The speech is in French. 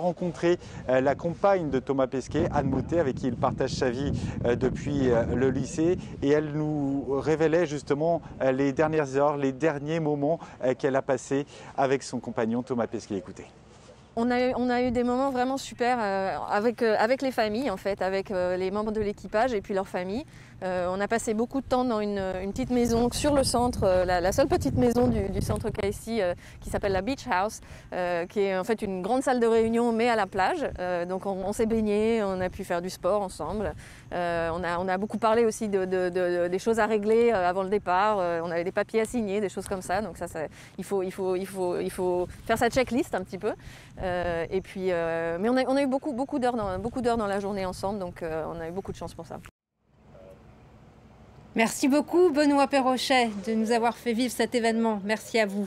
rencontré euh, la compagne de Thomas Pesquet, Anne Moutet, avec qui il partage sa vie euh, depuis euh, le lycée. Et elle nous révélait justement les dernières heures, les derniers moments qu'elle a passés avec son compagnon Thomas Pesquet. Écoutez. On a, eu, des moments vraiment super avec, avec, les familles, en fait, avec les membres de l'équipage et puis leurs familles. Euh, on a passé beaucoup de temps dans une, petite maison sur le centre, euh, la, seule petite maison du, centre KSI euh, qui s'appelle la Beach House, qui est en fait une grande salle de réunion mais à la plage. donc on, s'est baigné, on a pu faire du sport ensemble. On a, beaucoup parlé aussi des choses à régler avant le départ. on avait des papiers à signer, des choses comme ça. Donc ça, il, faut, il faut faire sa checklist un petit peu. Et puis, mais on a, eu beaucoup, beaucoup d'heures dans, dans la journée ensemble, donc on a eu beaucoup de chance pour ça. Merci beaucoup Benoît Perrochet de nous avoir fait vivre cet événement. Merci à vous.